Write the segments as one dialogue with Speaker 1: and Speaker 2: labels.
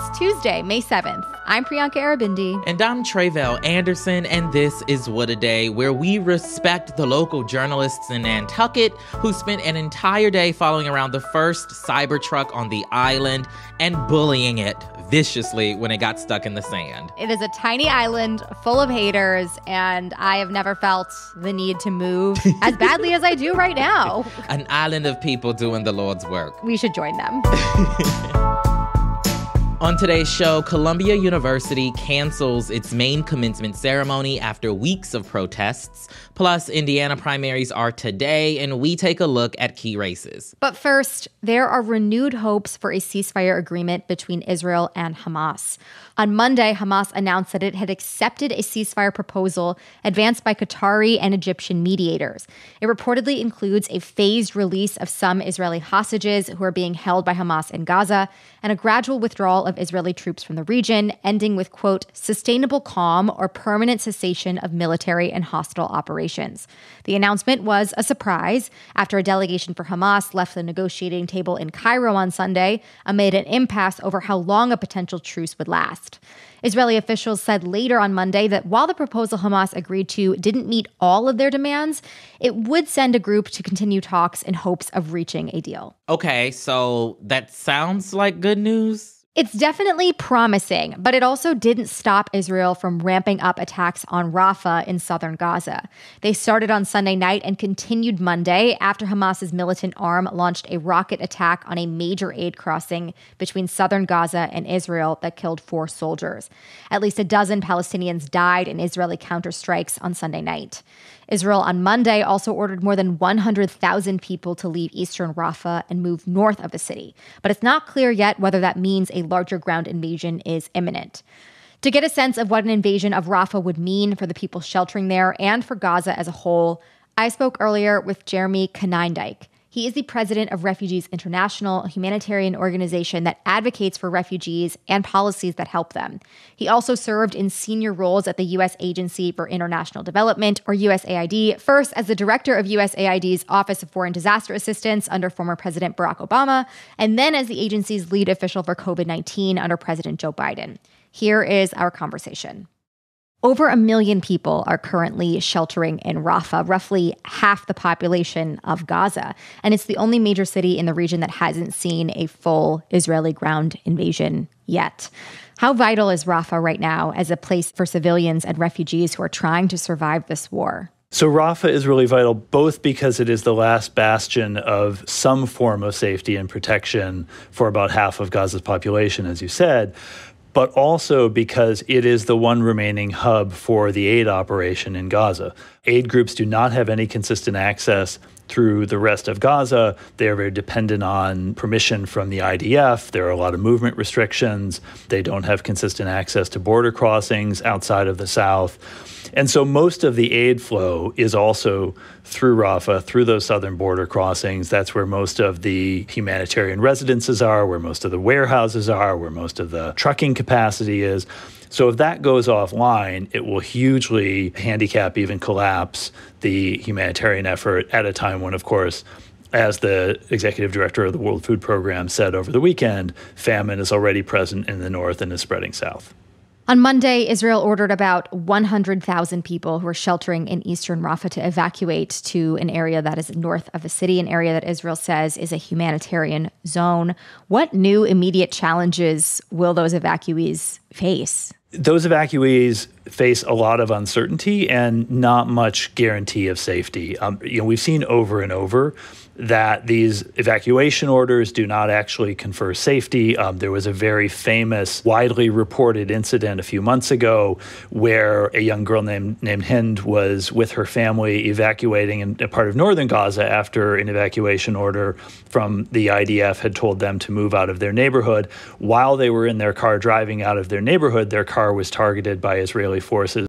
Speaker 1: It's Tuesday, May 7th. I'm Priyanka Aribindi.
Speaker 2: And I'm Tre'vell Anderson, and this is What a Day, where we respect the local journalists in Nantucket who spent an entire day following around the first Cybertruck on the island and bullying it viciously when it got stuck in the sand.
Speaker 1: It is a tiny island full of haters, and I have never felt the need to move as badly as I do right now.
Speaker 2: An island of people doing the Lord's work.
Speaker 1: We should join them.
Speaker 2: On today's show, Columbia University cancels its main commencement ceremony after weeks of protests. Plus, Indiana primaries are today, and we take a look at key races.
Speaker 1: But first, there are renewed hopes for a ceasefire agreement between Israel and Hamas. On Monday, Hamas announced that it had accepted a ceasefire proposal advanced by Qatari and Egyptian mediators. It reportedly includes a phased release of some Israeli hostages who are being held by Hamas in Gaza and a gradual withdrawal of Israeli troops from the region, ending with, quote, sustainable calm or permanent cessation of military and hostile operations. The announcement was a surprise after a delegation for Hamas left the negotiating table in Cairo on Sunday amid an impasse over how long a potential truce would last. Israeli officials said later on Monday that while the proposal Hamas agreed to didn't meet all of their demands, it would send a group to continue talks in hopes of reaching a deal.
Speaker 2: Okay, so that sounds like good news.
Speaker 1: It's definitely promising, but it also didn't stop Israel from ramping up attacks on Rafah in southern Gaza. They started on Sunday night and continued Monday after Hamas's militant arm launched a rocket attack on a major aid crossing between southern Gaza and Israel that killed four soldiers. At least a dozen Palestinians died in Israeli counterstrikes on Sunday night. Israel on Monday also ordered more than 100,000 people to leave eastern Rafah and move north of the city. But it's not clear yet whether that means a larger ground invasion is imminent. To get a sense of what an invasion of Rafah would mean for the people sheltering there and for Gaza as a whole, I spoke earlier with Jeremy Konyndyk. He is the president of Refugees International, a humanitarian organization that advocates for refugees and policies that help them. He also served in senior roles at the U.S. Agency for International Development, or USAID, first as the director of USAID's Office of Foreign Disaster Assistance under former President Barack Obama, and then as the agency's lead official for COVID 19 under President Joe Biden. Here is our conversation. Over a million people are currently sheltering in Rafah, roughly half the population of Gaza. And it's the only major city in the region that hasn't seen a full Israeli ground invasion yet. How vital is Rafah right now as a place for civilians and refugees who are trying to survive this war?
Speaker 3: So Rafah is really vital both because it is the last bastion of some form of safety and protection for about half of Gaza's population, as you said, but also because it is the one remaining hub for the aid operation in Gaza. Aid groups do not have any consistent access through the rest of Gaza. They are very dependent on permission from the IDF. There are a lot of movement restrictions. They don't have consistent access to border crossings outside of the south. And so most of the aid flow is also through Rafah, through those southern border crossings. That's where most of the humanitarian residences are, where most of the warehouses are, where most of the trucking capacity is. So if that goes offline, it will hugely handicap, even collapse the humanitarian effort at a time when, of course, as the executive director of the World Food Program said over the weekend, famine is already present in the north and is spreading south.
Speaker 1: On Monday, Israel ordered about 100,000 people who are sheltering in eastern Rafah to evacuate to an area that is north of the city, an area that Israel says is a humanitarian zone. What new immediate challenges will those evacuees face?
Speaker 3: Those evacuees face a lot of uncertainty and not much guarantee of safety. Um, you know, we've seen over and over that these evacuation orders do not actually confer safety. Um, there was a very famous, widely reported incident a few months ago where a young girl named named Hind was with her family evacuating in a part of northern Gaza after an evacuation order from the IDF had told them to move out of their neighborhood. While they were in their car driving out of their neighborhood, their car was targeted by Israeli forces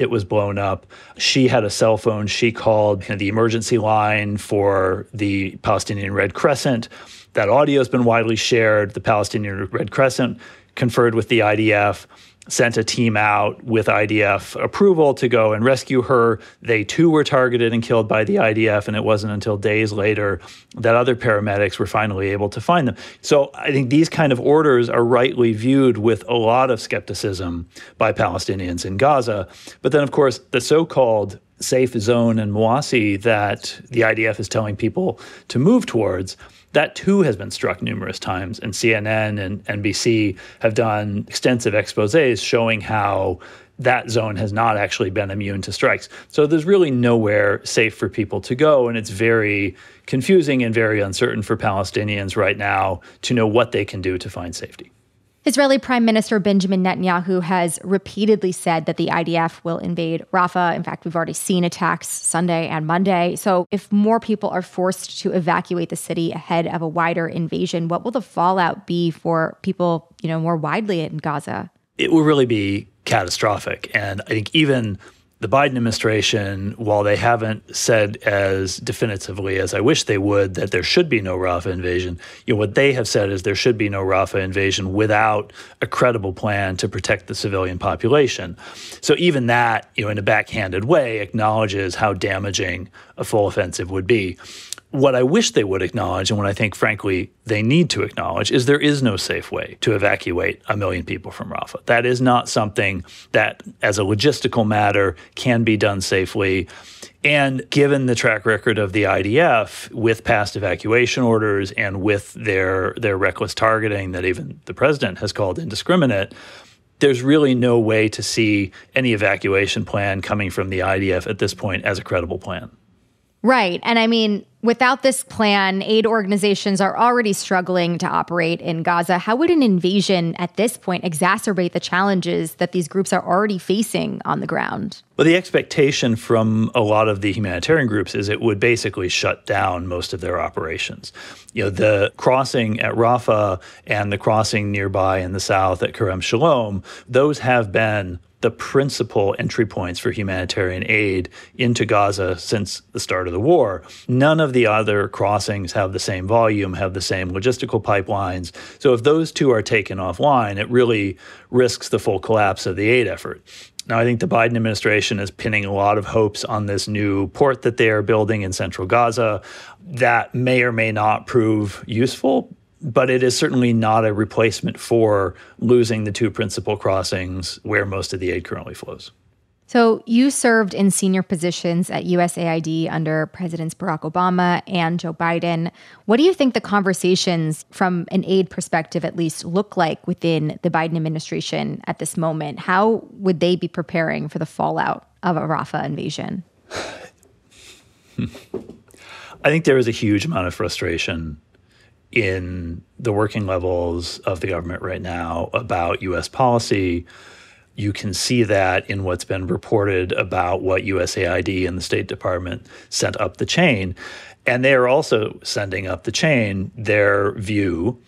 Speaker 3: it was blown up. She had a cell phone. She called the emergency line for the Palestinian Red Crescent. That audio has been widely shared. The Palestinian Red Crescent conferred with the IDF. Sent a team out with IDF approval to go and rescue her. They too were targeted and killed by the IDF, and it wasn't until days later that other paramedics were finally able to find them. So I think these kind of orders are rightly viewed with a lot of skepticism by Palestinians in Gaza. But then, of course, the so called safe zone in Mawasi that the IDF is telling people to move towards that too has been struck numerous times. And CNN and NBC have done extensive exposes showing how that zone has not actually been immune to strikes. So there's really nowhere safe for people to go. And it's very confusing and very uncertain for Palestinians right now to know what they can do to find safety.
Speaker 1: Israeli Prime Minister Benjamin Netanyahu has repeatedly said that the IDF will invade Rafah. In fact, we've already seen attacks Sunday and Monday. So, if more people are forced to evacuate the city ahead of a wider invasion, what will the fallout be for people, you know, more widely in Gaza?
Speaker 3: It will really be catastrophic. And I think even the Biden administration, while they haven't said as definitively as I wish they would that there should be no Rafah invasion, you know, what they have said is there should be no Rafah invasion without a credible plan to protect the civilian population. So even that, you know, in a backhanded way, acknowledges how damaging a full offensive would be what I wish they would acknowledge, and what I think, frankly, they need to acknowledge, is there is no safe way to evacuate a million people from Rafah. That is not something that, as a logistical matter, can be done safely. And given the track record of the IDF with past evacuation orders and with their, their reckless targeting that even the president has called indiscriminate, there's really no way to see any evacuation plan coming from the IDF at this point as a credible plan.
Speaker 1: Right. And I mean, without this plan, aid organizations are already struggling to operate in Gaza. How would an invasion at this point exacerbate the challenges that these groups are already facing on the ground?
Speaker 3: Well, the expectation from a lot of the humanitarian groups is it would basically shut down most of their operations. You know, the crossing at Rafah and the crossing nearby in the south at Kerem Shalom, those have been the principal entry points for humanitarian aid into Gaza since the start of the war. None of the other crossings have the same volume, have the same logistical pipelines. So if those two are taken offline, it really risks the full collapse of the aid effort. Now, I think the Biden administration is pinning a lot of hopes on this new port that they are building in central Gaza. That may or may not prove useful, but it is certainly not a replacement for losing the two principal crossings where most of the aid currently flows.
Speaker 1: So, you served in senior positions at USAID under Presidents Barack Obama and Joe Biden. What do you think the conversations, from an aid perspective at least, look like within the Biden administration at this moment? How would they be preparing for the fallout of a Rafah invasion?
Speaker 3: I think there is a huge amount of frustration in the working levels of the government right now about U.S. policy. You can see that in what's been reported about what USAID and the State Department sent up the chain. And they are also sending up the chain their view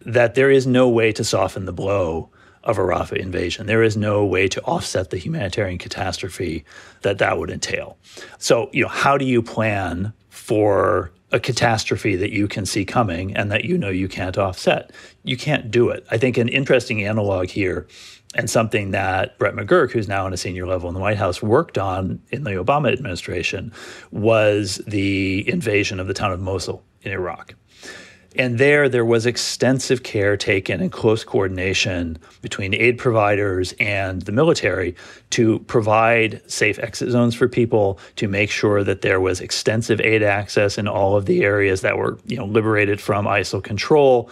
Speaker 3: that there is no way to soften the blow of a Rafah invasion. There is no way to offset the humanitarian catastrophe that that would entail. So, you know, how do you plan for a catastrophe that you can see coming and that you know you can't offset. You can't do it. I think an interesting analog here and something that Brett McGurk, who's now in a senior level in the White House, worked on in the Obama administration was the invasion of the town of Mosul in Iraq. And there, there was extensive care taken and close coordination between aid providers and the military to provide safe exit zones for people, to make sure that there was extensive aid access in all of the areas that were, you know, liberated from ISIL control.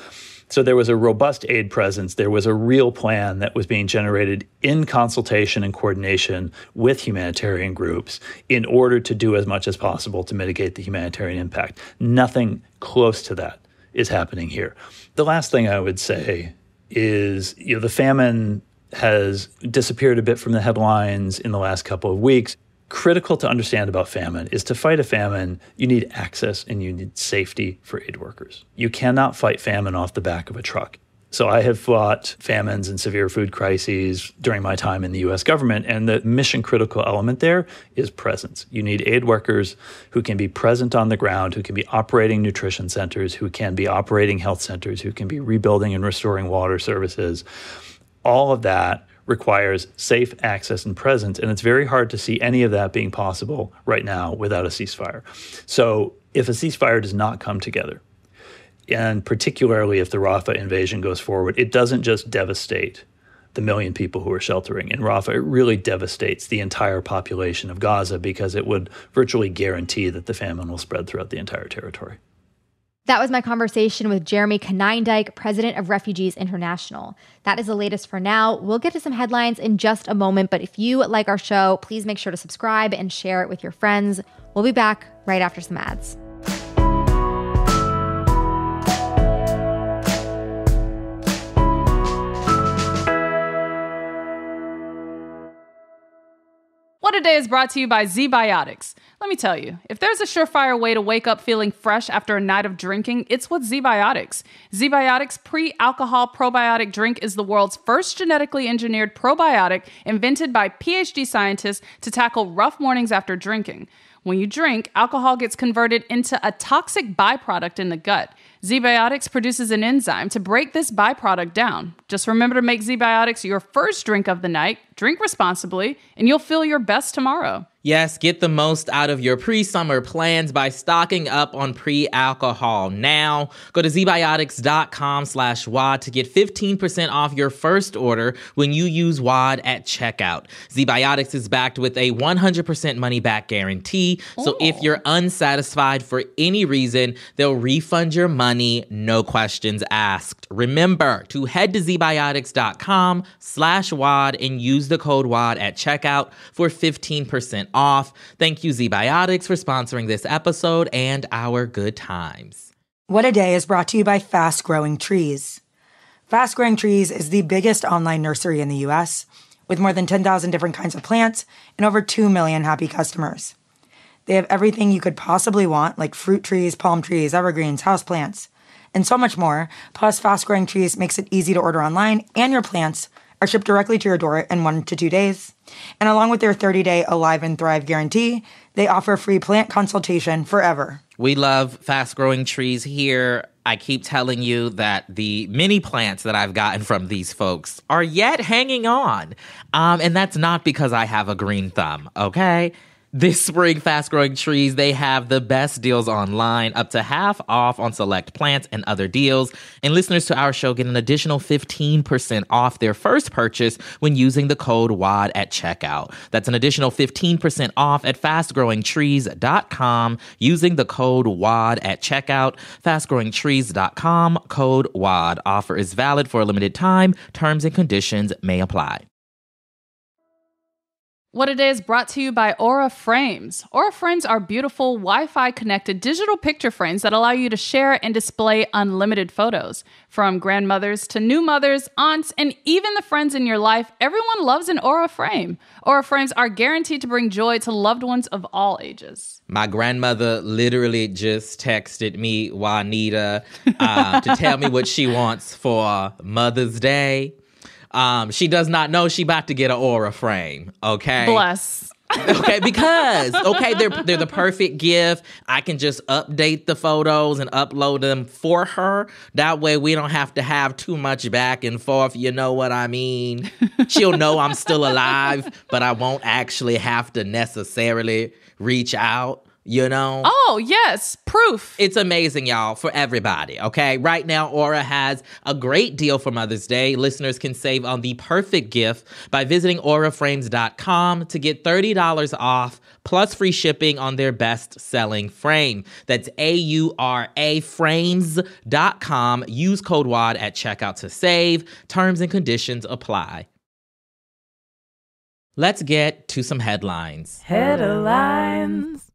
Speaker 3: So there was a robust aid presence. There was a real plan that was being generated in consultation and coordination with humanitarian groups in order to do as much as possible to mitigate the humanitarian impact. Nothing close to that is happening here. The last thing I would say is you know the famine has disappeared a bit from the headlines in the last couple of weeks. Critical to understand about famine is to fight a famine, you need access and you need safety for aid workers. You cannot fight famine off the back of a truck. So I have fought famines and severe food crises during my time in the US government. And the mission critical element there is presence. You need aid workers who can be present on the ground, who can be operating nutrition centers, who can be operating health centers, who can be rebuilding and restoring water services. All of that requires safe access and presence. And it's very hard to see any of that being possible right now without a ceasefire. So if a ceasefire does not come together, and particularly if the Rafah invasion goes forward, it doesn't just devastate the million people who are sheltering in Rafah. It really devastates the entire population of Gaza because it would virtually guarantee that the famine will spread throughout the entire territory.
Speaker 1: That was my conversation with Jeremy Konyndyk, president of Refugees International. That is the latest for now. We'll get to some headlines in just a moment, but if you like our show, please make sure to subscribe and share it with your friends. We'll be back right after some ads.
Speaker 4: What a Day is brought to you by ZBiotics. Let me tell you, if there's a surefire way to wake up feeling fresh after a night of drinking, it's with ZBiotics. ZBiotics pre alcohol probiotic drink is the world's first genetically engineered probiotic invented by PhD scientists to tackle rough mornings after drinking. When you drink, alcohol gets converted into a toxic byproduct in the gut. ZBiotics produces an enzyme to break this byproduct down. Just remember to make ZBiotics your first drink of the night, drink responsibly, and you'll feel your best tomorrow.
Speaker 2: Yes, get the most out of your pre-summer plans by stocking up on pre-alcohol now. Go to zbiotics.com slash WAD to get 15% off your first order when you use WAD at checkout. ZBiotics is backed with a 100% money-back guarantee. So if you're unsatisfied for any reason, they'll refund your money, no questions asked. Remember to head to zbiotics.com slash WAD and use the code WAD at checkout for 15% off. Thank you, ZBiotics, for sponsoring this episode and our good times.
Speaker 5: What a Day is brought to you by Fast Growing Trees. Fast Growing Trees is the biggest online nursery in the US, with more than 10,000 different kinds of plants and over 2 million happy customers. They have everything you could possibly want, like fruit trees, palm trees, evergreens, houseplants, and so much more. Plus, Fast Growing Trees makes it easy to order online, and your plants are shipped directly to your door in one to two days. And along with their 30 day Alive and Thrive guarantee, they offer free plant consultation forever.
Speaker 2: We love fast growing trees here. I keep telling you that the mini plants that I've gotten from these folks are yet hanging on. Um, and that's not because I have a green thumb, okay? This spring, Fast Growing Trees, they have the best deals online, up to half off on select plants and other deals. And listeners to our show get an additional 15% off their first purchase when using the code WAD at checkout. That's an additional 15% off at fastgrowingtrees.com using the code WAD at checkout. Fastgrowingtrees.com, code WAD. Offer is valid for a limited time. Terms and conditions may apply.
Speaker 4: What Day is brought to you by Aura Frames. Aura Frames are beautiful Wi Fi connected digital picture frames that allow you to share and display unlimited photos. From grandmothers to new mothers, aunts, and even the friends in your life, everyone loves an Aura frame. Aura Frames are guaranteed to bring joy to loved ones of all ages.
Speaker 2: My grandmother literally just texted me, Juanita, uh, to tell me what she wants for Mother's Day. Um, she does not know she about to get an aura frame. Okay.
Speaker 4: Bless.
Speaker 2: okay, because okay, they're they're the perfect gift. I can just update the photos and upload them for her. That way we don't have to have too much back and forth. You know what I mean? She'll know I'm still alive, but I won't actually have to necessarily reach out you know?
Speaker 4: Oh, yes, proof.
Speaker 2: It's amazing, y'all, for everybody, okay? Right now, Aura has a great deal for Mother's Day. Listeners can save on the perfect gift by visiting auraframes.com to get $30 off plus free shipping on their best selling frame. That's A U R A frames.com. Use code WAD at checkout to save. Terms and conditions apply. Let's get to some headlines.
Speaker 4: Headlines.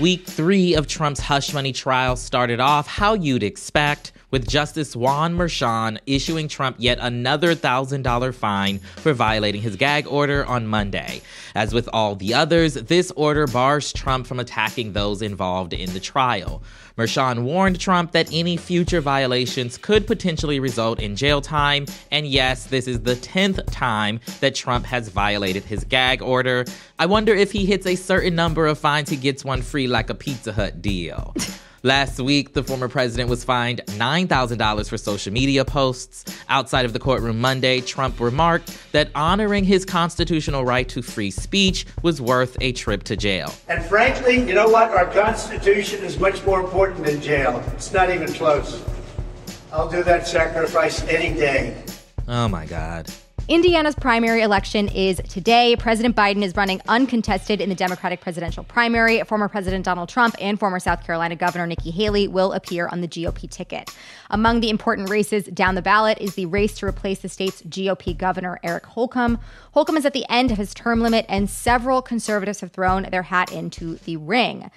Speaker 2: Week three of Trump's hush money trial started off how you'd expect, with Justice Juan Merchan issuing Trump yet another $1,000 fine for violating his gag order on Monday. As with all the others, this order bars Trump from attacking those involved in the trial. Merchan warned Trump that any future violations could potentially result in jail time. And yes, this is the 10th time that Trump has violated his gag order. I wonder if he hits a certain number of fines, he gets one free like a Pizza Hut deal. Last week, the former president was fined $9,000 for social media posts. Outside of the courtroom Monday, Trump remarked that honoring his constitutional right to free speech was worth a trip to jail.
Speaker 6: And frankly, you know what? Our Constitution is much more important than jail. It's not even close. I'll do that sacrifice any day.
Speaker 2: Oh my God.
Speaker 1: Indiana's primary election is today. President Biden is running uncontested in the Democratic presidential primary. Former President Donald Trump and former South Carolina Governor Nikki Haley will appear on the GOP ticket. Among the important races down the ballot is the race to replace the state's GOP governor, Eric Holcomb. Holcomb is at the end of his term limit, and several conservatives have thrown their hat into the ring.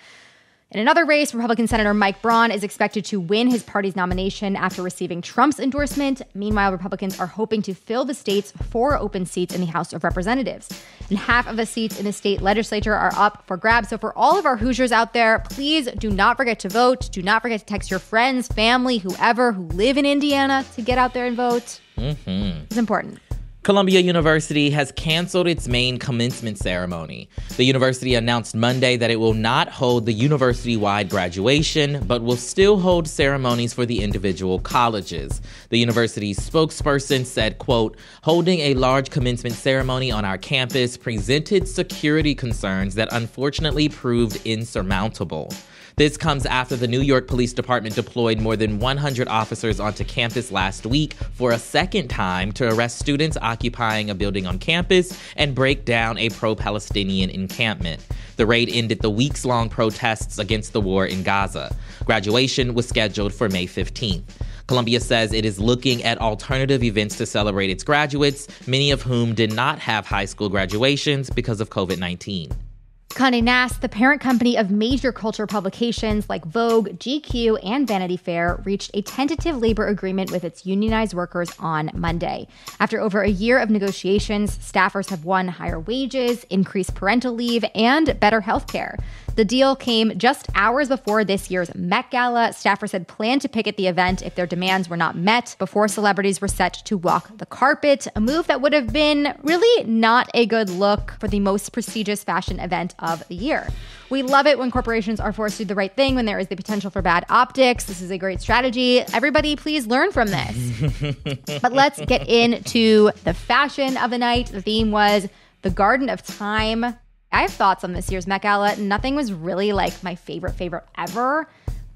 Speaker 1: In another race, Republican Senator Mike Braun is expected to win his party's nomination after receiving Trump's endorsement. Meanwhile, Republicans are hoping to fill the state's four open seats in the House of Representatives. And half of the seats in the state legislature are up for grabs. So, for all of our Hoosiers out there, please do not forget to vote. Do not forget to text your friends, family, whoever who live in Indiana to get out there and vote. Mm-hmm. It's important.
Speaker 2: Columbia University has canceled its main commencement ceremony. The university announced Monday that it will not hold the university wide graduation, but will still hold ceremonies for the individual colleges. The university's spokesperson said, quote, holding a large commencement ceremony on our campus presented security concerns that unfortunately proved insurmountable. This comes after the New York Police Department deployed more than 100 officers onto campus last week for a second time to arrest students occupying a building on campus and break down a pro Palestinian encampment. The raid ended the weeks long protests against the war in Gaza. Graduation was scheduled for May 15th. Columbia says it is looking at alternative events to celebrate its graduates, many of whom did not have high school graduations because of COVID 19.
Speaker 1: Condé Nast, the parent company of major culture publications like Vogue, GQ, and Vanity Fair, reached a tentative labor agreement with its unionized workers on Monday. After over a year of negotiations, staffers have won higher wages, increased parental leave, and better health care. The deal came just hours before this year's Met Gala. Staffers had planned to picket the event if their demands were not met before celebrities were set to walk the carpet, a move that would have been really not a good look for the most prestigious fashion event of the year. We love it when corporations are forced to do the right thing when there is the potential for bad optics. This is a great strategy. Everybody, please learn from this. but let's get into the fashion of the night. The theme was the Garden of Time. I have thoughts on this year's Met Gala. Nothing was really like my favorite, favorite ever.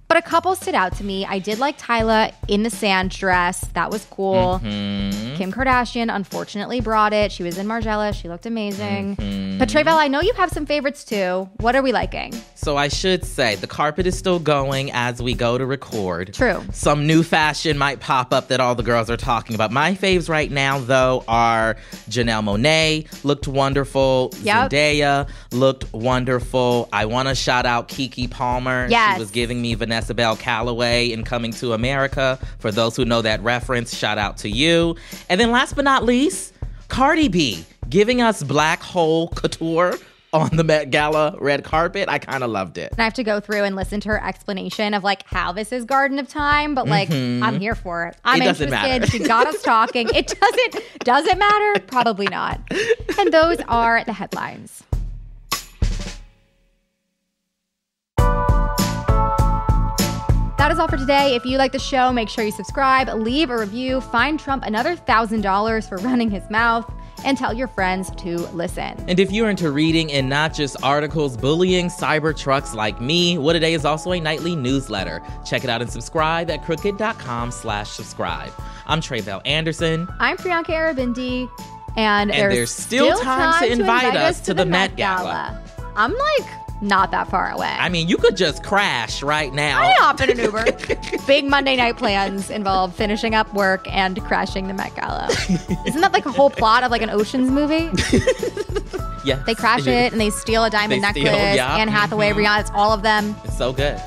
Speaker 1: But a couple stood out to me. I did like Tyla in the sand dress. That was cool. Mm-hmm. Kim Kardashian unfortunately brought it. She was in Margiela. She looked amazing. Mm-hmm. But Tre'vell, I know you have some favorites too. What are we liking?
Speaker 2: So I should say the carpet is still going as we go to record.
Speaker 1: True.
Speaker 2: Some new fashion might pop up that all the girls are talking about. My faves right now though are Janelle Monáe looked wonderful.
Speaker 1: Yep.
Speaker 2: Zendaya looked wonderful. I want to shout out Keke Palmer.
Speaker 1: Yes.
Speaker 2: She was giving me Vanessa Vanessa Bell Calloway in Coming to America. For those who know that reference, shout out to you. And then last but not least, Cardi B giving us Black Hole Couture on the Met Gala red carpet. I kind of loved it.
Speaker 1: And I have to go through and listen to her explanation of like how this is Garden of Time, but like mm-hmm. I'm here for it. I'm
Speaker 2: it
Speaker 1: interested.
Speaker 2: Matter.
Speaker 1: She got us talking. It doesn't does it matter? Probably not. And those are the headlines. That is all for today. If you like the show, make sure you subscribe, leave a review, find Trump another $1,000 for running his mouth, and tell your friends to listen.
Speaker 2: And if you're into reading and not just articles bullying cyber trucks like me, What a Day is also a nightly newsletter. Check it out and subscribe at crooked.com slash subscribe. I'm Tre'vell Anderson.
Speaker 1: I'm Priyanka Aribindi. And,
Speaker 2: and
Speaker 1: there's,
Speaker 2: there's still,
Speaker 1: still
Speaker 2: time,
Speaker 1: time,
Speaker 2: to invite,
Speaker 1: invite
Speaker 2: us,
Speaker 1: us
Speaker 2: to, the, the Met Gala. Gala.
Speaker 1: I'm like not that far away.
Speaker 2: I mean, you could just crash right now.
Speaker 1: I hop in an Uber. Big Monday night plans involve finishing up work and crashing the Met Gala. Isn't that like a whole plot of like an Ocean's movie?
Speaker 2: yeah.
Speaker 1: They crash it and they steal a diamond
Speaker 2: They
Speaker 1: necklace.
Speaker 2: steal, yeah.
Speaker 1: Anne Hathaway,
Speaker 2: Mhm.
Speaker 1: Rihanna, it's all of them.
Speaker 2: It's so good.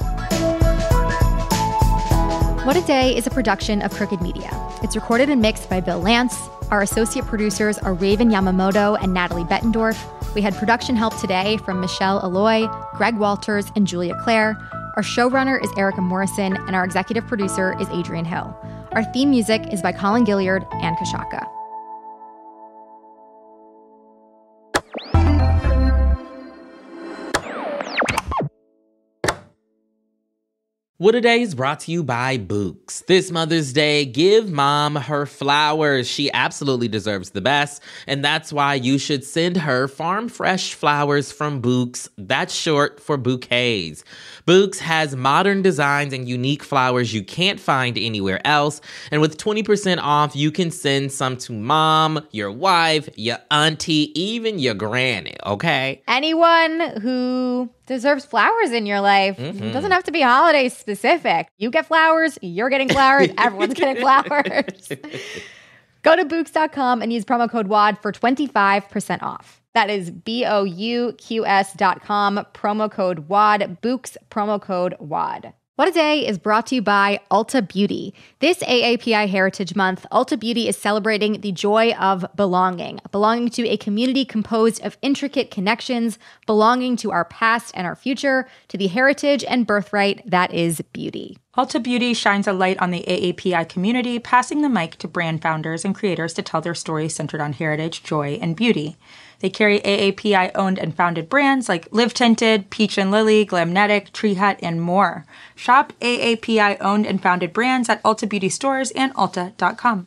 Speaker 1: What a Day is a production of Crooked Media. It's recorded and mixed by Bill Lance. Our associate producers are Raven Yamamoto and Natalie Bettendorf. We had production help today from Michelle Aloy, Greg Walters, and Julia Clare. Our showrunner is Erica Morrison, and our executive producer is Adrian Hill. Our theme music is by Colin Gilliard and Kashaka.
Speaker 2: What a Day is brought to you by Bouqs. This Mother's Day, give mom her flowers. She absolutely deserves the best, and that's why you should send her farm fresh flowers from Bouqs. That's short for bouquets. Bouqs has modern designs and unique flowers you can't find anywhere else, and with 20% off, you can send some to mom, your wife, your auntie, even your granny, okay?
Speaker 1: Anyone who deserves flowers in your life. It doesn't have to be holiday specific. You get flowers, you're getting flowers, everyone's getting flowers. Go to Bouqs.com and use promo code WAD for 25% off. That is B O U Q S dot com, promo code WAD, Bouqs, promo code WAD. What a Day is brought to you by Ulta Beauty. This AAPI Heritage Month, Ulta Beauty is celebrating the joy of belonging, belonging to a community composed of intricate connections, belonging to our past and our future, to the heritage and birthright that is beauty.
Speaker 5: Ulta Beauty shines a light on the AAPI community, passing the mic to brand founders and creators to tell their stories centered on heritage, joy, and beauty. They carry AAPI owned and founded brands like Live Tinted, Peach and Lily, Glamnetic, Tree Hut, and more. Shop AAPI owned and founded brands at Ulta Beauty stores and Ulta.com.